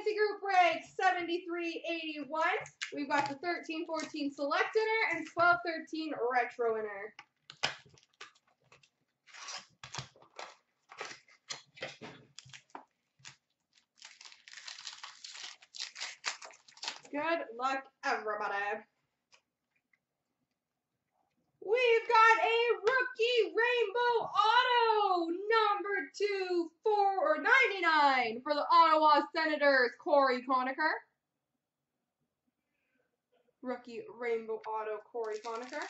Fancy Group Break 7381. We've got the 1314 Select Inner and 1213 Retro Inner. Good luck, everybody. We've got a rookie rainbow auto number two four or 99 for the Ottawa Senators, Cory Conacher. Rookie rainbow auto, Cory Conacher.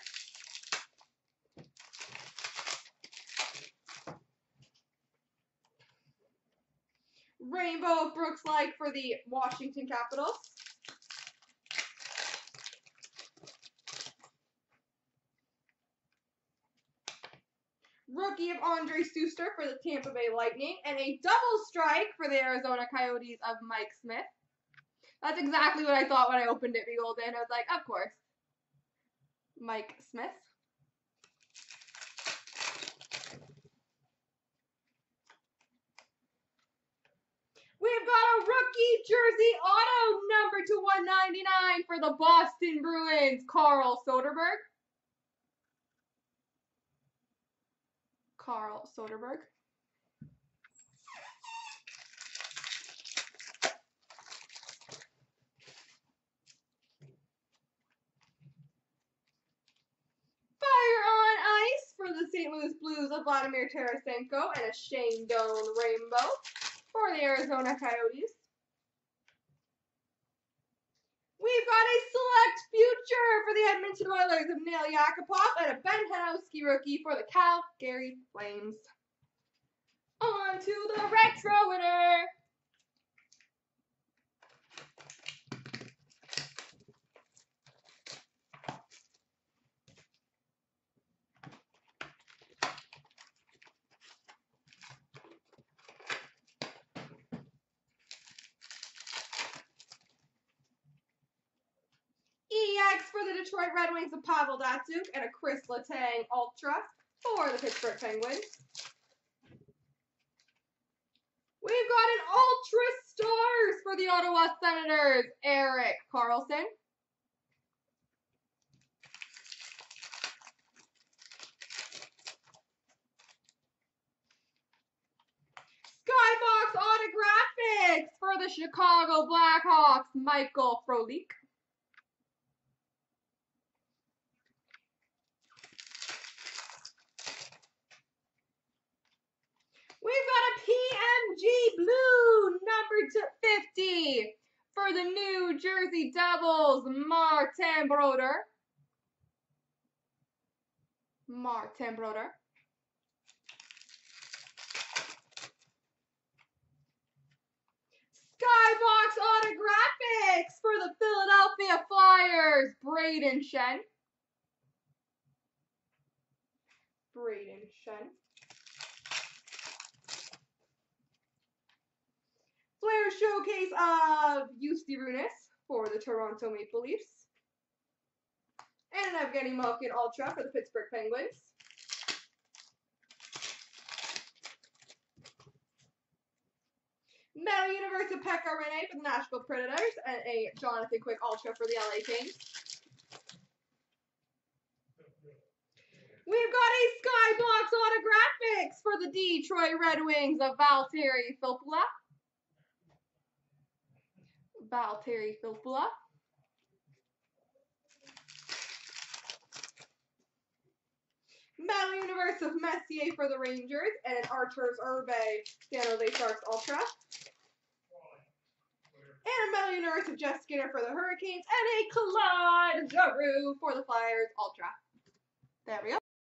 Rainbow Brooks Laich for the Washington Capitals. Rookie of Andrej Sustr for the Tampa Bay Lightning, and a double strike for the Arizona Coyotes of Mike Smith. That's exactly what I thought when I opened it, Golden. I was like, of course. Mike Smith. We've got a rookie jersey auto number to 199 for the Boston Bruins, Carl Soderberg. Carl Soderberg. Fire on Ice for the St. Louis Blues of Vladimir Tarasenko and a Shane Doan Rainbow for the Arizona Coyotes. A select future for the Edmonton Oilers of Nail Yakupov and a Ben Hanowski rookie for the Calgary Flames. On to the retro winner. For the Detroit Red Wings of Pavel Datsyuk and a Chris Letang Ultra for the Pittsburgh Penguins. We've got an Ultra Stars for the Ottawa Senators, Erik Karlsson. Skybox Autographics for the Chicago Blackhawks, Michael Frolik. We've got a PMG blue number to 50 for the New Jersey Devils, Martin Brodeur. Martin Brodeur. Skybox Autographics for the Philadelphia Flyers, Brayden Schenn. Brayden Schenn. Showcase of Jussi Rynnas for the Toronto Maple Leafs. And an Evgeny Malkin Ultra for the Pittsburgh Penguins. Metal Universe of Pekka Rinne for the Nashville Predators. And a Jonathan Quick Ultra for the LA Kings. We've got a Skybox Autographics for the Detroit Red Wings of Valtteri Filppula. Valtteri Filppula. Metal Universe of Messier for the Rangers and an Arturs Irbe San Jose Sharks Ultra. And a Metal Universe of Jeff Skinner for the Hurricanes and a Claude Giroux for the Flyers Ultra. There we go.